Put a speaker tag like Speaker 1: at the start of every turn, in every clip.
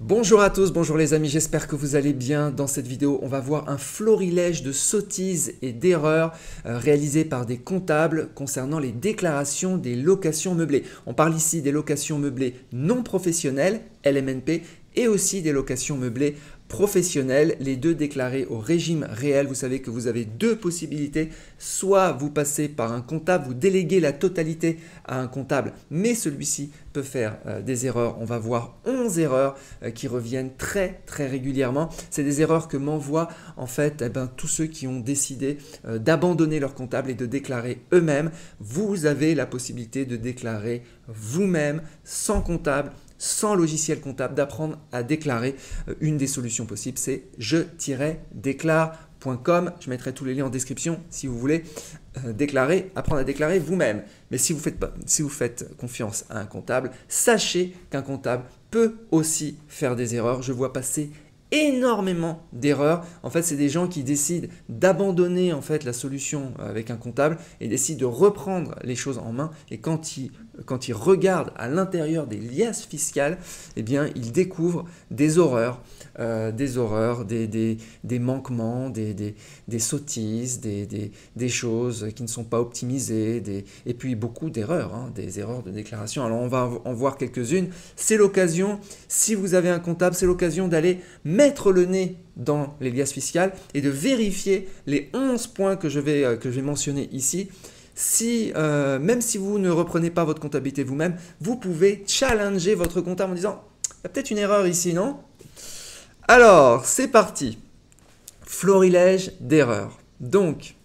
Speaker 1: Bonjour à tous, bonjour les amis, j'espère que vous allez bien. Dans cette vidéo, on va voir un florilège de sottises et d'erreurs euh, réalisées par des comptables concernant les déclarations des locations meublées. On parle ici des locations meublées non professionnelles, LMNP, et aussi des locations meublées professionnels, les deux déclarés au régime réel. Vous savez que vous avez deux possibilités. Soit vous passez par un comptable, vous déléguez la totalité à un comptable, mais celui-ci peut faire euh, des erreurs. On va voir 11 erreurs euh, qui reviennent très très régulièrement. C'est des erreurs que m'envoient en fait eh ben, tous ceux qui ont décidé euh, d'abandonner leur comptable et de déclarer eux-mêmes. Vous avez la possibilité de déclarer vous-même sans comptable sans logiciel comptable, d'apprendre à déclarer. Euh, une des solutions possibles, c'est je-déclare.com. Je mettrai tous les liens en description si vous voulez euh, déclarer, apprendre à déclarer vous-même. Mais si vous, faites si vous faites confiance à un comptable, sachez qu'un comptable peut aussi faire des erreurs. Je vois passer énormément d'erreurs. En fait, c'est des gens qui décident d'abandonner en fait la solution avec un comptable et décident de reprendre les choses en main. Et quand ils, quand ils regardent à l'intérieur des liasses fiscales, eh bien, découvrent des horreurs, euh, des horreurs, des, manquements, des, des sottises, des, choses qui ne sont pas optimisées, et puis beaucoup d'erreurs, hein, des erreurs de déclaration. Alors, on va en voir quelques-unes. C'est l'occasion, si vous avez un comptable, c'est l'occasion d'aller mettre le nez dans les liasses fiscales et de vérifier les 11 points que je vais, euh, que je vais mentionner ici. Si, euh, même si vous ne reprenez pas votre comptabilité vous-même, vous pouvez challenger votre comptable en disant il y a peut-être une erreur ici, non? Alors, c'est parti. Florilège d'erreurs. Donc,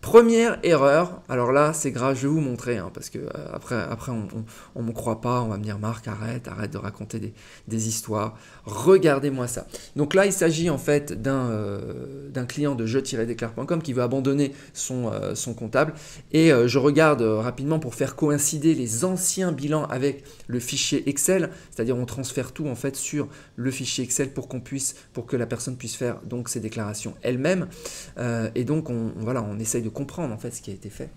Speaker 1: Première erreur, alors là c'est grave, je vais vous montrer, hein, parce que euh, après, après on ne me croit pas, on va me dire Marc, arrête, arrête de raconter des, histoires, regardez-moi ça. Donc là il s'agit en fait d'un euh, client de jeu-déclare.com qui veut abandonner son, euh, son comptable, et je regarde rapidement pour faire coïncider les anciens bilans avec le fichier Excel, c'est-à-dire on transfère tout en fait sur le fichier Excel pour qu'on puisse, pour que la personne puisse faire donc ses déclarations elle-même, et donc on, voilà, on essaye de comprendre en fait ce qui a été fait.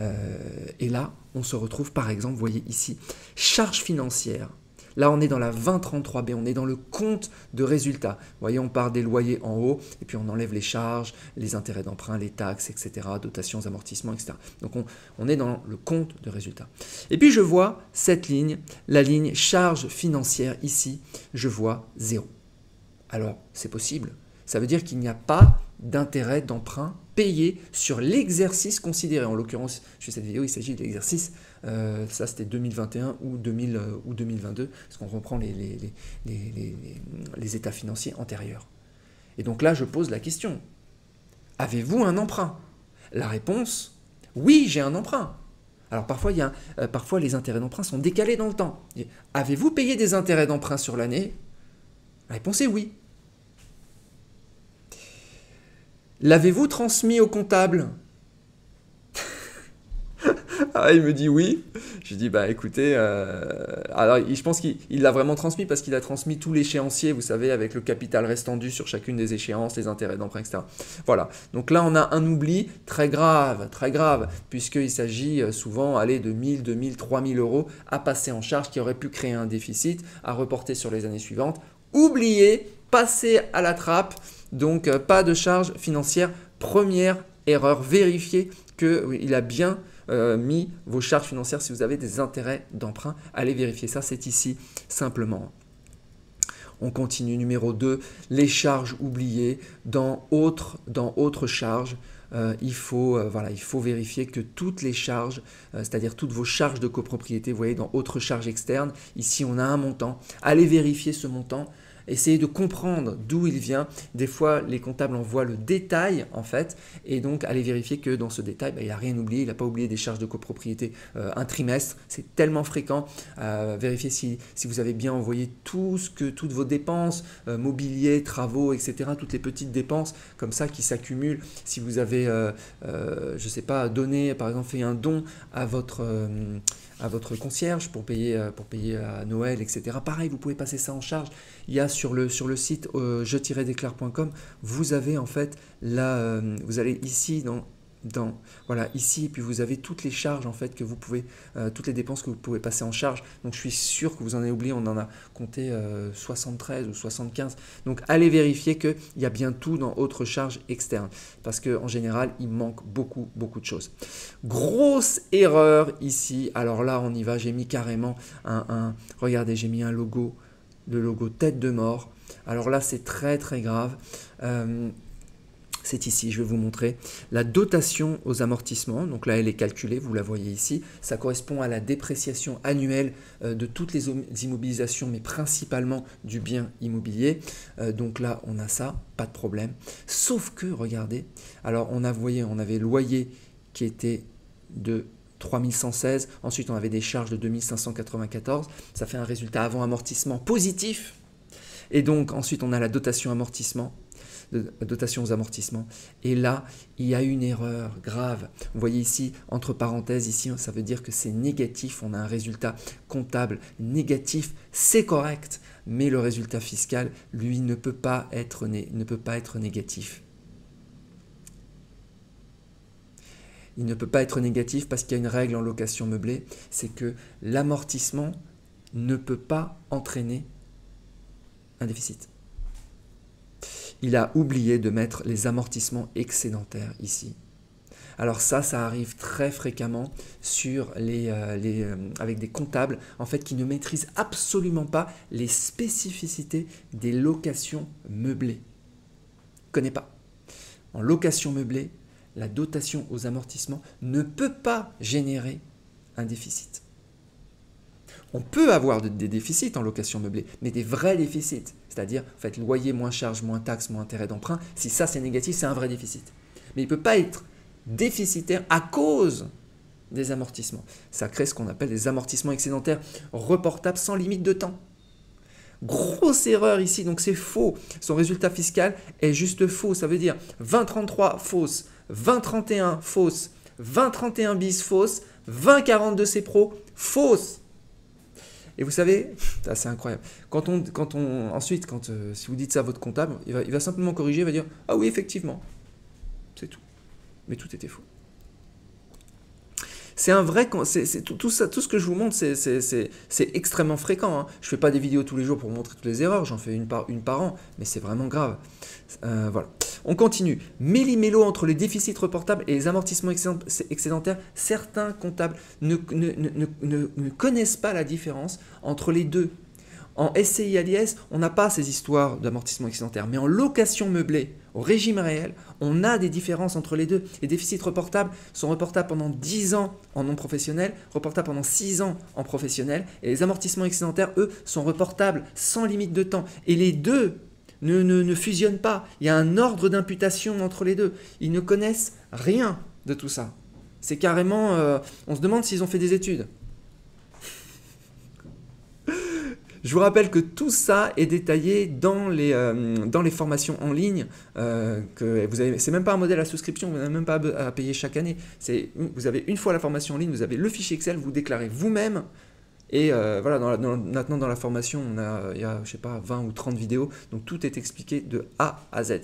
Speaker 1: Euh, et là, on se retrouve par exemple, voyez ici, charge financière. Là, on est dans la 2033B, on est dans le compte de résultats. Vous voyez, on part des loyers en haut, et puis on enlève les charges, les intérêts d'emprunt, les taxes, etc., dotations, amortissements, etc. Donc on, est dans le compte de résultats. Et puis je vois cette ligne, la ligne charge financière ici, je vois zéro. Alors, c'est possible. Ça veut dire qu'il n'y a pas d'intérêt d'emprunt payé sur l'exercice considéré. En l'occurrence, chez cette vidéo, il s'agit de l'exercice, euh, ça c'était 2021 ou, 2000, euh, 2022, parce qu'on reprend les, états financiers antérieurs. Et donc là, je pose la question, avez-vous un emprunt? La réponse, oui, j'ai un emprunt. Alors parfois, il euh, parfois les intérêts d'emprunt sont décalés dans le temps. Avez-vous payé des intérêts d'emprunt sur l'année? La réponse est oui. L'avez-vous transmis au comptable ah, il me dit oui. Je dis bah écoutez, euh, alors je pense qu'il l'a vraiment transmis parce qu'il a transmis tout l'échéancier, vous savez, avec le capital restant dû sur chacune des échéances, les intérêts d'emprunt, etc. Voilà. Donc là, on a un oubli très grave, très grave, puisqu'il s'agit euh, souvent aller de 1000, 2000, 3000 euros à passer en charge qui aurait pu créer un déficit, à reporter sur les années suivantes. Oubliez, passer à la trappe donc euh, pas de charge financière. Première erreur, vérifiez qu'il a bien euh, mis vos charges financières si vous avez des intérêts d'emprunt. Allez vérifier ça, c'est ici simplement. On continue numéro 2, les charges oubliées dans autres charges. Euh, il, faut, voilà, il faut vérifier que toutes les charges, c'est-à-dire toutes vos charges de copropriété, vous voyez dans autres charges externes, ici on a un montant. Allez vérifier ce montant Essayez de comprendre d'où il vient. Des fois, les comptables envoient le détail, en fait, et donc allez vérifier que dans ce détail, bah, il n'a rien oublié, il n'a pas oublié des charges de copropriété euh, un trimestre. C'est tellement fréquent. Euh, vérifiez si, si, vous avez bien envoyé tout ce que, toutes vos dépenses, euh, mobilier, travaux, etc., toutes les petites dépenses comme ça qui s'accumulent. Si vous avez, je ne sais pas, donné, par exemple, fait un don à votre à votre concierge pour payer, euh, pour payer à Noël, etc. Pareil, vous pouvez passer ça en charge. Il y a sur le, sur le site euh, je-déclare.com, vous avez en fait là, euh, vous allez ici dans dans voilà ici et puis vous avez toutes les charges en fait que vous pouvez euh, toutes les dépenses que vous pouvez passer en charge. Donc je suis sûr que vous en avez oublié on en a compté 73 euh, ou 75 donc allez vérifier qu'il y a bien tout dans autres charges externes parce que en général il manque beaucoup beaucoup de choses. Grosse erreur ici. Alors là on y va. J'ai mis carrément un regardez j'ai mis un logo le logo tête de mort alors là c'est très très grave euh, c'est ici, je vais vous montrer. La dotation aux amortissements, donc là elle est calculée, vous la voyez ici, ça correspond à la dépréciation annuelle euh, de toutes les immobilisations, mais principalement du bien immobilier. Euh, donc là on a ça, pas de problème. Sauf que, regardez, alors on a, voyé, on avait loyer qui était de 3116, ensuite on avait des charges de 2594, ça fait un résultat avant amortissement positif. Et donc ensuite on a la dotation amortissement dotation aux amortissements. Et là, il y a une erreur grave. Vous voyez ici, entre parenthèses, ici, ça veut dire que c'est négatif. On a un résultat comptable négatif. C'est correct, mais le résultat fiscal, lui, ne peut pas être, ne peut pas être négatif. Il ne peut pas être négatif parce qu'il y a une règle en location meublée, c'est que l'amortissement ne peut pas entraîner un déficit il a oublié de mettre les amortissements excédentaires ici. Alors ça, ça arrive très fréquemment euh, euh, avec des comptables en fait qui ne maîtrisent absolument pas les spécificités des locations meublées. Connais pas. En location meublée, la dotation aux amortissements ne peut pas générer un déficit. On peut avoir des déficits en location meublée, mais des vrais déficits. C'est-à-dire, en fait, loyer moins charge, moins taxes, moins intérêt d'emprunt. Si ça c'est négatif, c'est un vrai déficit. Mais il ne peut pas être déficitaire à cause des amortissements. Ça crée ce qu'on appelle des amortissements excédentaires reportables sans limite de temps. Grosse erreur ici, donc c'est faux. Son résultat fiscal est juste faux. Ça veut dire 2033 fausse, 2031 fausse, 2031 bis fausse, 2042 C pro fausse. Et vous savez, c'est incroyable. Quand on, quand on, ensuite, quand, euh, si vous dites ça à votre comptable, il va, il va simplement corriger, il va dire Ah oui, effectivement. C'est tout. Mais tout était faux. C'est un vrai. C'est, tout, ça, tout ce que je vous montre, c'est, extrêmement fréquent. Hein. Je ne fais pas des vidéos tous les jours pour vous montrer toutes les erreurs, j'en fais une par, une par an, mais c'est vraiment grave. Euh, voilà. On continue. Méli-mélo entre les déficits reportables et les amortissements excédentaires, certains comptables ne, connaissent pas la différence entre les deux. En SCI ALIS, on n'a pas ces histoires d'amortissement excédentaire, mais en location meublée, au régime réel, on a des différences entre les deux. Les déficits reportables sont reportables pendant 10 ans en non professionnel, reportables pendant 6 ans en professionnel, et les amortissements excédentaires, eux, sont reportables sans limite de temps. Et les deux ne, ne, fusionnent pas. Il y a un ordre d'imputation entre les deux. Ils ne connaissent rien de tout ça. C'est carrément... Euh, on se demande s'ils ont fait des études. Je vous rappelle que tout ça est détaillé dans les, euh, dans les formations en ligne. Euh, que c'est même pas un modèle à souscription, vous n'avez même pas à payer chaque année. Vous avez une fois la formation en ligne, vous avez le fichier Excel, vous déclarez vous-même et euh, voilà, maintenant dans la formation, on a, il y a, je sais pas, 20 ou 30 vidéos, donc tout est expliqué de A à Z.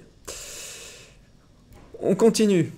Speaker 1: On continue.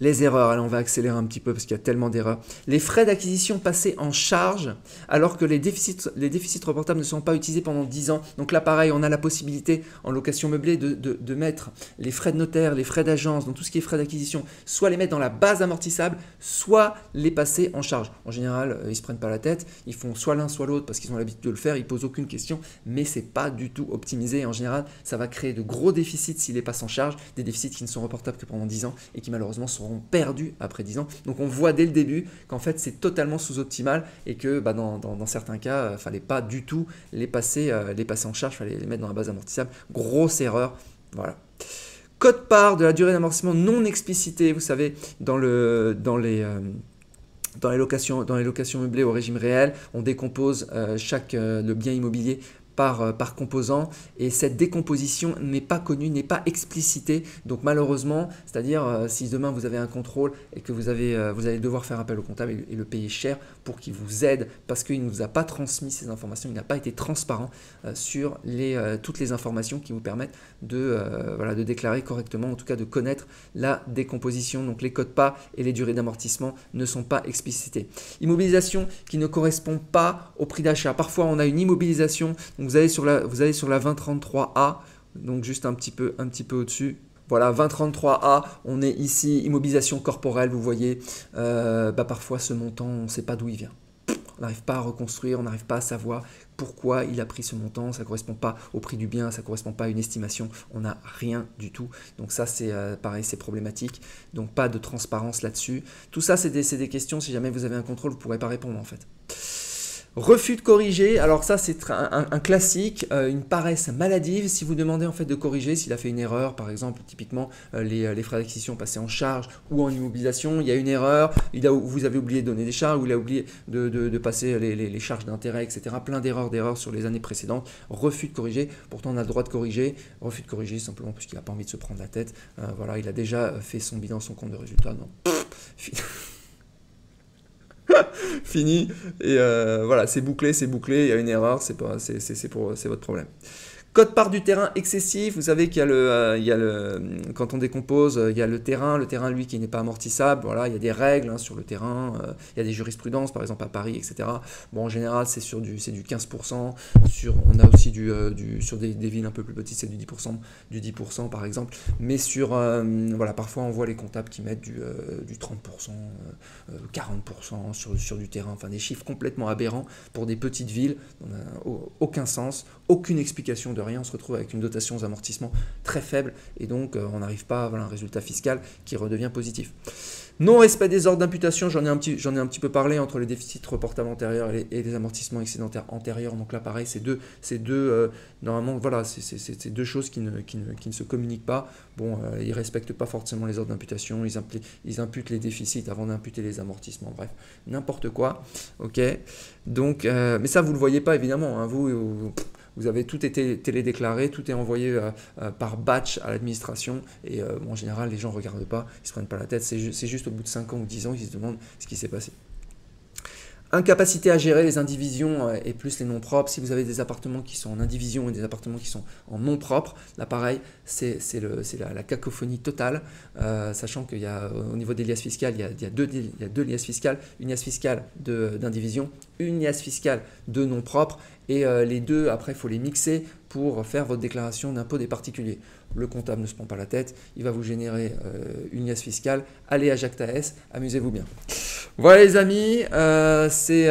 Speaker 1: Les erreurs, allez, on va accélérer un petit peu parce qu'il y a tellement d'erreurs. Les frais d'acquisition passés en charge alors que les déficits, les déficits reportables ne sont pas utilisés pendant 10 ans. Donc là, pareil, on a la possibilité en location meublée de, mettre les frais de notaire, les frais d'agence, donc tout ce qui est frais d'acquisition, soit les mettre dans la base amortissable, soit les passer en charge. En général, euh, ils ne se prennent pas la tête, ils font soit l'un soit l'autre parce qu'ils ont l'habitude de le faire, ils posent aucune question, mais c'est pas du tout optimisé. en général, ça va créer de gros déficits s'ils les passent en charge, des déficits qui ne sont reportables que pendant 10 ans et qui malheureusement seront perdu après 10 ans. Donc on voit dès le début qu'en fait c'est totalement sous-optimal et que bah, dans, certains cas, il euh, fallait pas du tout les passer, euh, les passer en charge, fallait les mettre dans la base amortissable. Grosse erreur. Voilà. Code part de la durée d'amortissement non explicité, vous savez, dans, le, dans les... Euh, dans les, locations, dans les locations meublées au régime réel, on décompose chaque le bien immobilier euh, par, composant et cette décomposition n'est pas connue, n'est pas explicitée. Donc malheureusement, c'est-à-dire euh, si demain vous avez un contrôle et que vous, avez, euh, vous allez devoir faire appel au comptable et, le payer cher pour qu'il vous aide parce qu'il ne vous a pas transmis ces informations, il n'a pas été transparent euh, sur les, euh, toutes les informations qui vous permettent de, euh, voilà, de déclarer correctement, en tout cas de connaître la décomposition. Donc les codes pas et les durées d'amortissement ne sont pas explicités. Immobilisation qui ne correspond pas au prix d'achat. Parfois on a une immobilisation, vous allez sur la, vous allez sur la 2033A, donc juste un petit peu, un petit peu au-dessus, voilà, 2033A, on est ici, immobilisation corporelle, vous voyez, euh, bah parfois ce montant, on ne sait pas d'où il vient. On n'arrive pas à reconstruire, on n'arrive pas à savoir pourquoi il a pris ce montant, ça ne correspond pas au prix du bien, ça ne correspond pas à une estimation, on n'a rien du tout. Donc ça c'est euh, pareil, c'est problématique, donc pas de transparence là-dessus. Tout ça c'est des, des questions, si jamais vous avez un contrôle, vous ne pourrez pas répondre en fait. Refus de corriger, alors ça c'est un, classique, euh, une paresse maladive. Si vous demandez en fait de corriger, s'il a fait une erreur, par exemple, typiquement euh, euh, les, frais d'acquisition passés en charge ou en immobilisation, il y a une erreur, il a, vous avez oublié de donner des charges, ou il a oublié de, passer les, charges d'intérêt, etc. Plein d'erreurs, d'erreurs sur les années précédentes. Refus de corriger, pourtant on a le droit de corriger. Refus de corriger simplement parce qu'il n'a pas envie de se prendre la tête. voilà, il a déjà fait son bilan, son compte de résultat. Non. Fini. Et euh, voilà, c'est bouclé, c'est bouclé. Il y a une erreur, c'est pas, c'est, c'est, pour, c'est votre problème. Code part du terrain excessif, vous savez qu'il y a le, euh, il y a le quand on décompose, euh, il y a le terrain, le terrain lui qui n'est pas amortissable, voilà, il y a des règles hein, sur le terrain, euh, il y a des jurisprudences, par exemple à Paris, etc. Bon, en général, c'est sur du, c'est du 15%, sur, on a aussi du, du sur des, villes un peu plus petites, c'est du 10%, du 10% par exemple, mais sur, voilà, parfois on voit les comptables qui mettent du, du 30%, 40% sur, sur du terrain, enfin des chiffres complètement aberrants pour des petites villes, on aucun sens, aucune explication de rien, on se retrouve avec une dotation aux amortissements très faible et donc euh, on n'arrive pas à avoir un résultat fiscal qui redevient positif. Non-respect des ordres d'imputation, j'en ai, un petit, ai un petit peu parlé entre les déficits reportables antérieurs et les, amortissements excédentaires antérieurs. Donc là, pareil, c'est deux, deux euh, normalement, voilà, c'est deux choses qui ne, qui, ne, se communiquent pas. Bon, euh, ils ne respectent pas forcément les ordres d'imputation, ils, imputent les déficits avant d'imputer les amortissements, bref, n'importe quoi. Donc, mais ça, vous ne le voyez pas évidemment. Hein, vous vous avez tout été télédéclaré, tout est envoyé euh, euh, par batch à l'administration. Et euh, en général, les gens ne regardent pas, ils ne se prennent pas la tête. C'est juste au bout de 5 ans ou 10 ans qu'ils se demandent ce qui s'est passé. Incapacité à gérer les indivisions et plus les noms propres. Si vous avez des appartements qui sont en indivision et des appartements qui sont en nom propre, là pareil, c'est la, cacophonie totale, sachant qu'il y a au niveau des liasses fiscales, il y a, deux, liasses fiscales, une liasse fiscale d'indivision, une liasse fiscale de nom propre et euh, les deux, après, il faut les mixer pour faire votre déclaration d'impôt des particuliers. Le comptable ne se prend pas la tête, il va vous générer euh, une liasse fiscale. Allez à Jacques S, amusez-vous bien. Voilà les amis, euh, c'est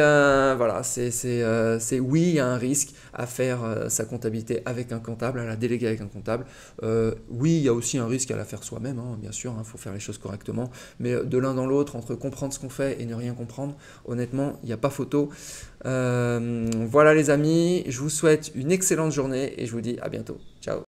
Speaker 1: voilà, c'est oui, il y a un risque à faire sa comptabilité avec un comptable, à la déléguer avec un comptable. oui, il y a aussi un risque à la faire soi-même, hein, bien sûr, il hein, faut faire les choses correctement. Mais de l'un dans l'autre, entre comprendre ce qu'on fait et ne rien comprendre, honnêtement, il n'y a pas photo. voilà les amis, je vous souhaite une excellente journée et je vous dis à bientôt. Ciao